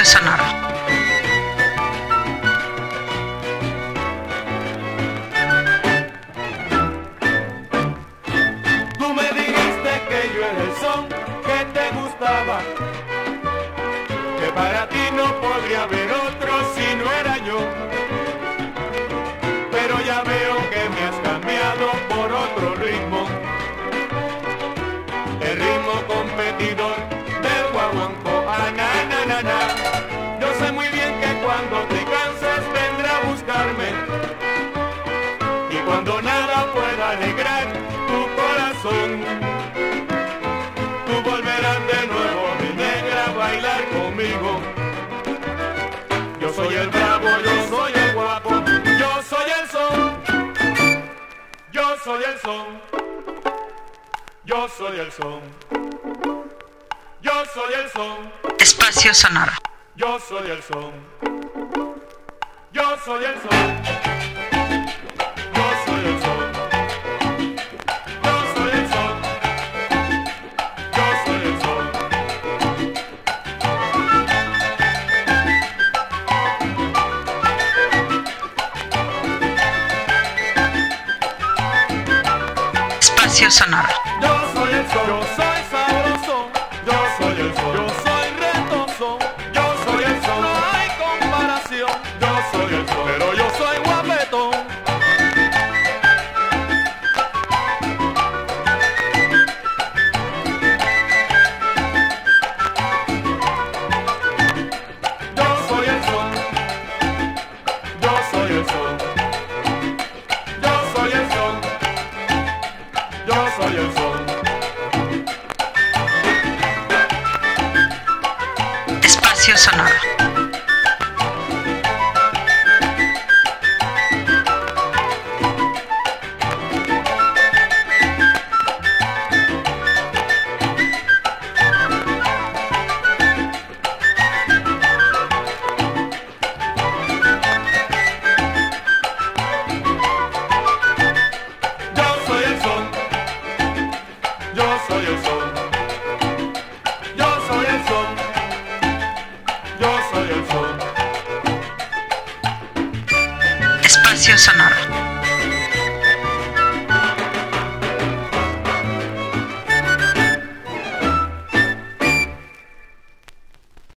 sonoro. Tú me dijiste que yo era el son que te gustaba, que para ti no podría haber son, yo soy el son, yo soy el son. Espacio sonoro. Yo soy el son, yo soy el son. Espacio Sonoro. Connor. Espacio Sonoro.